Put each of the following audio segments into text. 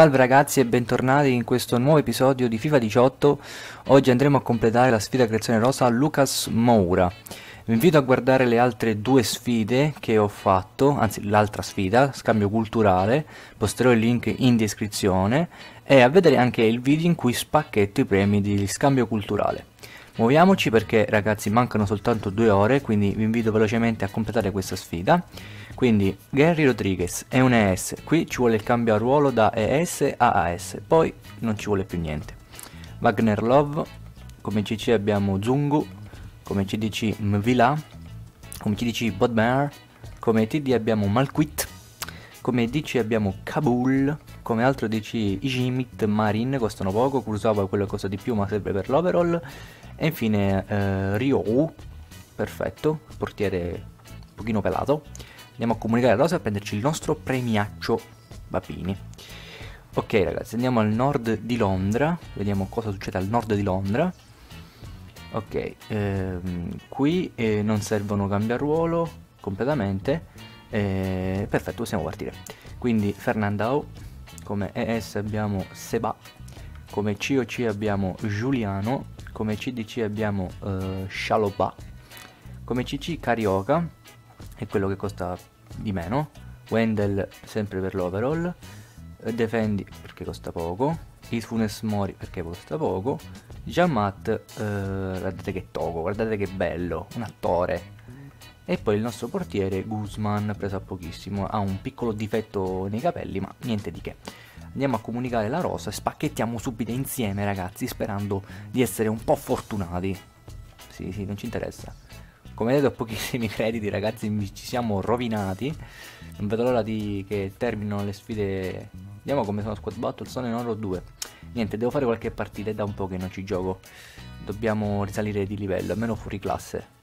Salve ragazzi e bentornati in questo nuovo episodio di FIFA 18 Oggi andremo a completare la sfida creazione rosa Lucas Moura. Vi invito a guardare le altre due sfide che ho fatto Anzi l'altra sfida, scambio culturale Posterò il link in descrizione E a vedere anche il video in cui spacchetto i premi di scambio culturale Muoviamoci perché ragazzi mancano soltanto due ore Quindi vi invito velocemente a completare questa sfida. Quindi Gary Rodriguez è un ES, qui ci vuole il cambio a ruolo da ES a AS, poi non ci vuole più niente. Wagner Love, come CC abbiamo Zungu, come CDC Mvila, come CDC Bodmer, come TD abbiamo Malquit, come DC abbiamo Kabul, come altro DC Ijimit Marin, costano poco, Kurosawa quello costa di più ma serve per l'overall, e infine eh, Ryo, perfetto, portiere un pochino pelato, Andiamo a comunicare la rosa per prenderci il nostro premiaccio Bapini. Ok ragazzi, andiamo al nord di Londra. Vediamo cosa succede al nord di Londra. Ok, ehm, qui eh, non servono cambiaruolo completamente. Eh, perfetto, possiamo partire. Quindi Fernandao, come ES abbiamo Seba, come COC abbiamo Giuliano, come CDC abbiamo eh, Shaloba, come CC Carioca, è quello che costa di meno Wendell sempre per l'overall Defendi perché costa poco Isfunes Mori perché costa poco Jamat eh, guardate che togo guardate che bello un attore e poi il nostro portiere Guzman preso a pochissimo ha un piccolo difetto nei capelli ma niente di che andiamo a comunicare la rosa e spacchettiamo subito insieme ragazzi sperando di essere un po' fortunati sì sì non ci interessa come vedete ho pochissimi crediti ragazzi, ci siamo rovinati. Non vedo l'ora di che terminino le sfide. Vediamo come sono squad battle, sono in oro 2. Niente, devo fare qualche partita, è da un po' che non ci gioco. Dobbiamo risalire di livello, almeno fuori classe.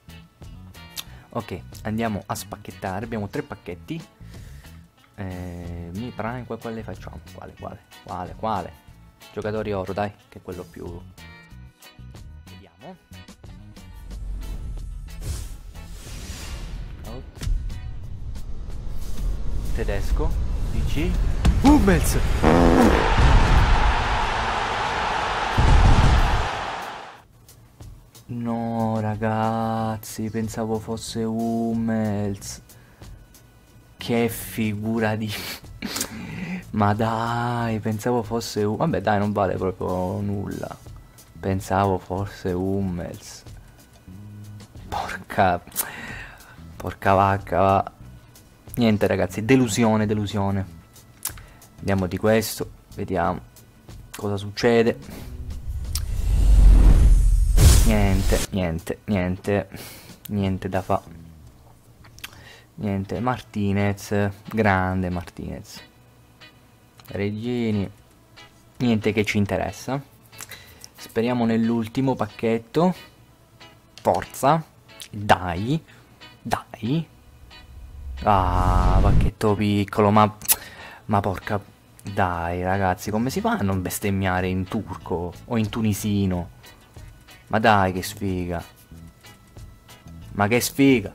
Ok, andiamo a spacchettare, abbiamo tre pacchetti. Eh, mi prime, quale facciamo? Quale, quale, quale, quale? Giocatori oro, dai, che è quello più tedesco DC Hummels! No ragazzi pensavo fosse Hummels Che figura di Ma dai pensavo fosse Vabbè dai non vale proprio nulla Pensavo fosse Hummels Porca Porca vacca va Niente ragazzi, delusione, delusione. Andiamo di questo, vediamo cosa succede. Niente, niente, niente, niente da fa. Niente, Martinez, grande Martinez. Regini, niente che ci interessa. Speriamo nell'ultimo pacchetto. Forza, dai, dai. Ah, pacchetto piccolo, ma... Ma porca... Dai, ragazzi, come si fa a non bestemmiare in turco o in tunisino? Ma dai, che sfiga. Ma che sfiga.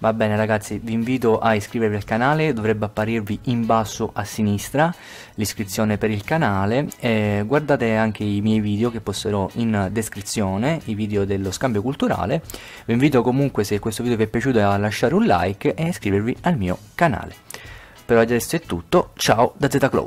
Va bene ragazzi, vi invito a iscrivervi al canale, dovrebbe apparirvi in basso a sinistra l'iscrizione per il canale e guardate anche i miei video che posterò in descrizione, i video dello scambio culturale. Vi invito comunque se questo video vi è piaciuto a lasciare un like e iscrivervi al mio canale. Per adesso è tutto, ciao da ZCloud.